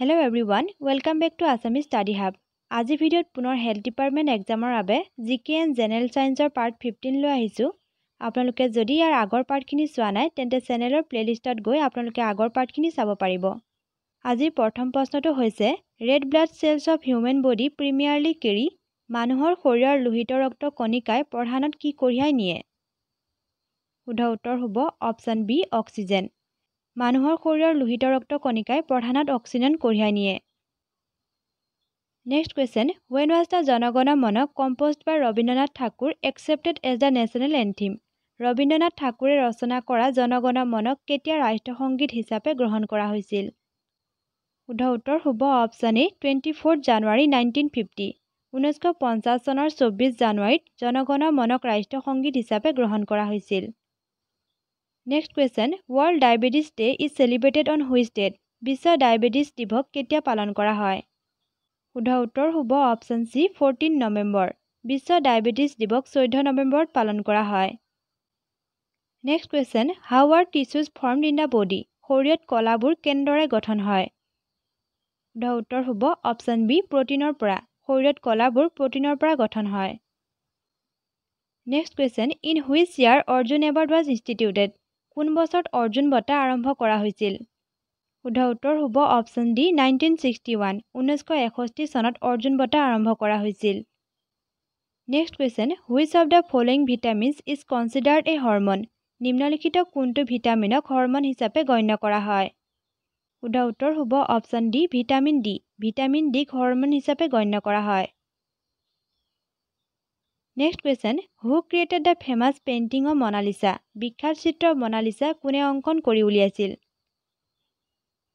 Hello' everyone welcome back to Assamese study hub আজি ভিডিঅ'ত পুনৰ হেল্থ ডিপাৰ্টমেণ্ট এক্সামৰ বাবে জি কে এণ্ড জেনেৰেল ছায়েন্সৰ পাৰ্ট ফিফটিন লৈ আহিছোঁ। আপোনালোকে যদি ইয়াৰ আগৰ পাৰ্টখিনি চোৱা নাই তেন্তে চেনেলৰ প্লে'লিষ্টত গৈ আপোনালোকে আগৰ পাৰ্টখিনি চাব পাৰিব। আজিৰ প্ৰথম প্ৰশ্নটো হৈছে red blood cells of human body primarily carry মানুহৰ শৰীৰৰ লোহিত ৰক্ত কণিকাই প্ৰধানত কি কঢ়িয়াই নিয়ে? শুদ্ধ উত্তৰ হ'ব অপশ্যন বি অক্সিজেন মানুহৰ শৰীৰৰ লোহিত ৰক্ত কণিকাই প্ৰধানত অক্সিজেন কঢ়িয়াই নিয়ে। Next question when was the Jana Gana Mana composed by Rabindranath Thakur accepted as the national anthem Rabindranath ঠাকুৰে ৰচনা কৰা জনগণ মনক কেতিয়া ৰাষ্ট্ৰীয় সংগীত হিচাপে গ্ৰহণ কৰা হৈছিল? শুদ্ধ উত্তৰ হ'ব option A twenty fourth January nineteen fifty ঊনৈছশ পঞ্চাছ চনৰ চৌব্বিছ জানুৱাৰীত জনগণ মনক ৰাষ্ট্ৰীয় সংগীত হিচাপে গ্ৰহণ কৰা হৈছিল। Next question World Diabetes Day is celebrated on which date Biswa diabetes দিৱস কেতিয়া পালন কৰা হয়? শুদ্ধ উত্তৰ হ'ব অপশ্যন চি ফ'ৰটিন নৱেম্বৰ বিশ্ব ডায়েবেটিছ দিৱস চৈধ্য নৱেম্বৰত পালন কৰা হয়। Next question how are tissues formed in the body শৰীৰত কলাবোৰ কেনেদৰে গঠন হয়? শুদ্ধ উত্তৰ হ'ব অপশ্যন বি প্ৰটিনৰ পৰা। শৰীৰত কলাবোৰ প্ৰটিনৰ পৰা গঠন হয়। Next question in which year Arjun award was instituted কোন বছৰত অৰ্জুন বঁটা আৰম্ভ কৰা হৈছিল? শুদ্ধ উত্তৰ হ'ব option D nineteen sixty one ঊনৈছশ এষষ্ঠি চনত অৰ্জুন বঁটা আৰম্ভ কৰা হৈছিল। Next question which of the following vitamins is considered a hormone নিম্নলিখিত কোনটো ভিটামিনক হৰমন হিচাপে গণ্য কৰা হয়? শুদ্ধ উত্তৰ হ'ব option D vitamin D. Vitamin ডিক হৰমন হিচাপে গণ্য কৰা হয়। Next question who created the famous painting of Mona Lisa বিখ্যাত চিত্ৰ মনালিছা কোনে অংকন কৰি উলিয়াইছিল?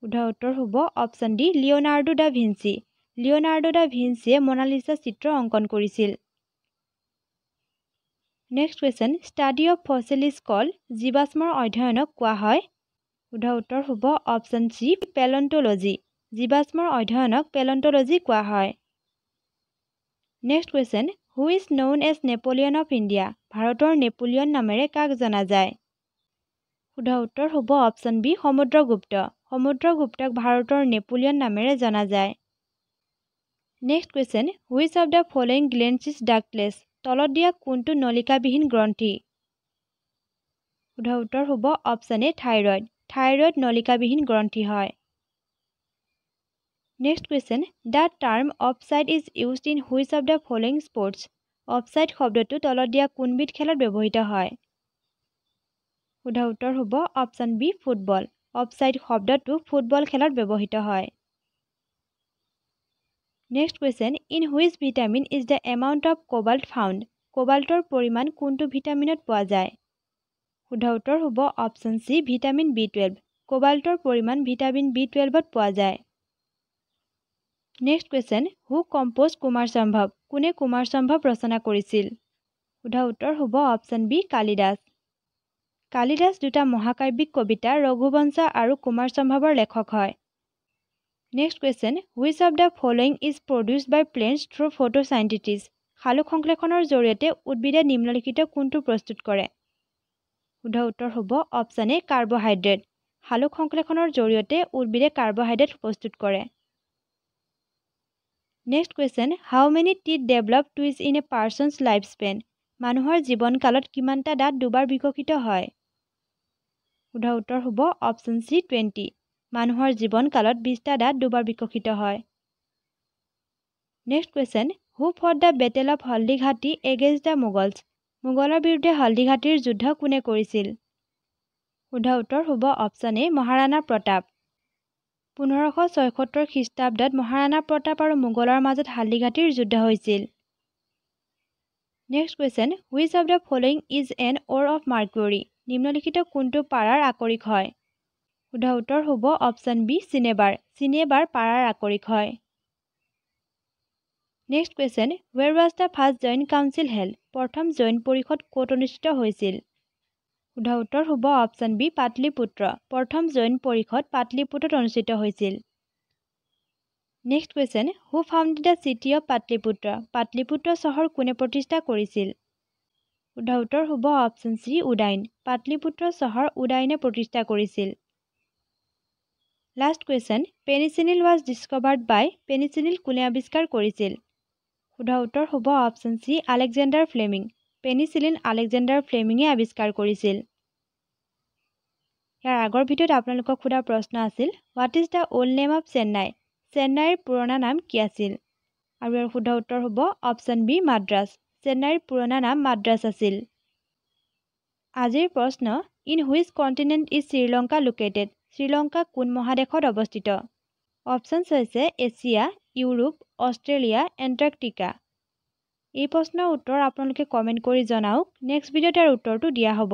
শুদ্ধ উত্তৰ হ'ব option D Leonardo da Vinci Leonardo da ভিঞ্চিয়ে Mona Lisa চিত্ৰ অংকন কৰিছিল। Next question study of fossil is call জীৱাশ্মৰ অধ্যয়নক কোৱা হয়। শুদ্ধ উত্তৰ হ'ব অপশ্যন চি পেলণ্টলজি জীৱাশ্মৰ অধ্যয়নক পেলণ্টলজি কোৱা হয়। Next question who is known as Napoleon of India ভাৰতৰ নেপলিয়ন নামেৰে কাক জনা যায়? শুদ্ধ উত্তৰ হ'ব অপশ্যন বি সমুদ্ৰগুপ্ত। সমুদ্ৰগুপ্তক ভাৰতৰ নেপলিয়ন নামেৰে জনা যায়। Next question which of the following gland is ductless তলত দিয়া কোনটো নলিকাবিহীন গ্ৰন্থি? শুদ্ধ উত্তৰ হ'ব অপশ্যন এ থাইৰইড। থাইৰইড নলিকাবিহীন গ্ৰন্থি হয়। Next question the term offside is used in which of the following sports offside শব্দটো তলত দিয়া কোনবিধ খেলত ব্যৱহৃত হয়? শুদ্ধ উত্তৰ হ'ব অপশ্যন বি ফুটবল অফচাইড শব্দটো ফুটবল খেলত ব্যৱহৃত হয়। Next question in which vitamin is the amount of cobalt found কোবাল্টৰ পৰিমাণ কোনটো ভিটামিনত পোৱা যায়? শুদ্ধ উত্তৰ হ'ব option C vitamin B twelve কোবাল্টৰ পৰিমাণ ভিটামিন বি টুৱেল্ভত পোৱা যায়। Next question who compose Kumar Sambhav কোনে কুমাৰ সম্ভৱ ৰচনা কৰিছিল? সোধা উত্তৰ হ'ব অপশ্যন বি কালিদাস। কালিদাস দুটা মহাকাব্যিক কবিতা ৰঘুবংশ আৰু কুমাৰ সম্ভৱৰ লেখক হয়। Next question which of the following is produce by plants through photosynthesis সালোক সংশ্লেষণৰ জৰিয়তে উদ্ভিদে নিম্নলিখিত কোনটো প্ৰস্তুত কৰে? শুদ্ধ উত্তৰ হ'ব অপশ্যন এ কাৰ্বহাইড্ৰেট। সালোক সংশ্লেষণৰ জৰিয়তে উদ্ভিদে কাৰ্বহাইড্ৰেট প্ৰস্তুত কৰে। Next question how many teeth develop twice in a person's life span মানুহৰ জীৱনকালত কিমানটা দাঁত দুবাৰ বিকশিত হয়? শুদ্ধ উত্তৰ হ'ব অপশ্যন চি টুৱেণ্টি মানুহৰ জীৱনকালত বিছটা দাঁত দুবাৰ বিকশিত হয়। Next question who fought the battle of Haldighati against the Mughals মোগলৰ বিৰুদ্ধে হলদিঘাটীৰ যুদ্ধ কোনে কৰিছিল? শুদ্ধ উত্তৰ হ'ব অপশ্যন এ মহাৰাণা প্ৰতাপ। পোন্ধৰশ ছয়সত্তৰ খ্ৰীষ্টাব্দত মহাৰাণা প্ৰতাপ আৰু মোগলৰ মাজত হালদিঘাটীৰ যুদ্ধ হৈছিল। Next question which of the following is an ore of mercury নিম্নলিখিত কোনটো পাৰাৰ আকৰিক হয়? শুদ্ধ উত্তৰ হ'ব অপশ্যন বি চিনেবাৰ। চিনেবাৰ পাৰাৰ আকৰিক হয়। Next question where was the first Jain council held প্ৰথম জইন পৰিষদ ক'ত অনুষ্ঠিত হৈছিল? উত্তৰ হ'ব অপশ্যন বি পাটলিপুত্ৰ। প্ৰথম জৈন পৰিষদ পাটলিপুত্ৰত অনুষ্ঠিত হৈছিল। Next question who found the city of Pataliputra? Pataliputra চহৰ কোনে প্ৰতিষ্ঠা কৰিছিল? শুদ্ধ উত্তৰ হ'ব অপশ্যন চি উদাইন। পাটলিপুত্ৰ চহৰ উদাইনে প্ৰতিষ্ঠা কৰিছিল। Last question penicillin was discovered by penicillin কোনে আৱিষ্কাৰ কৰিছিল? শুধা উত্তৰ হ'ব option C Alexander Fleming. Penicillin Alexander ফ্লেমিঙে আৱিষ্কাৰ কৰিছিল। ইয়াৰ আগৰ ভিডিঅ'ত আপোনালোকক সোধা প্ৰশ্ন আছিল what is the old name of Chennai চেন্নাইৰ পুৰণা নাম কি আছিল? আৰু ইয়াৰ শুদ্ধ উত্তৰ হ'ব অপশ্যন বি মাদ্ৰাছ। চেন্নাইৰ পুৰণা নাম মাদ্ৰাছ আছিল। আজিৰ প্ৰশ্ন in which continent is Sri Lanka located Sri Lanka কোন মহাদেশত অৱস্থিত? অপশ্যনছ হৈছে এছিয়া ইউৰোপ অষ্ট্ৰেলিয়া এণ্টাৰ্কটিকা। এই প্ৰশ্নৰ উত্তৰ আপোনালোকে কমেণ্ট কৰি জনাওক। নেক্সট ভিডিঅ'ত ইয়াৰ উত্তৰটো দিয়া হ'ব।